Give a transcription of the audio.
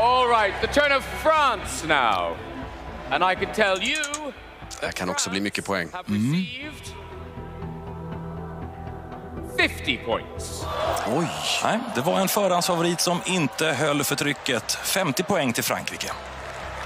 All right, the turn of France now. And I can tell you... Det här kan också bli mycket poäng. Mm. 50 points. Oj! Nej, det var en förhandsfavorit som inte höll för trycket. 50 poäng till Frankrike.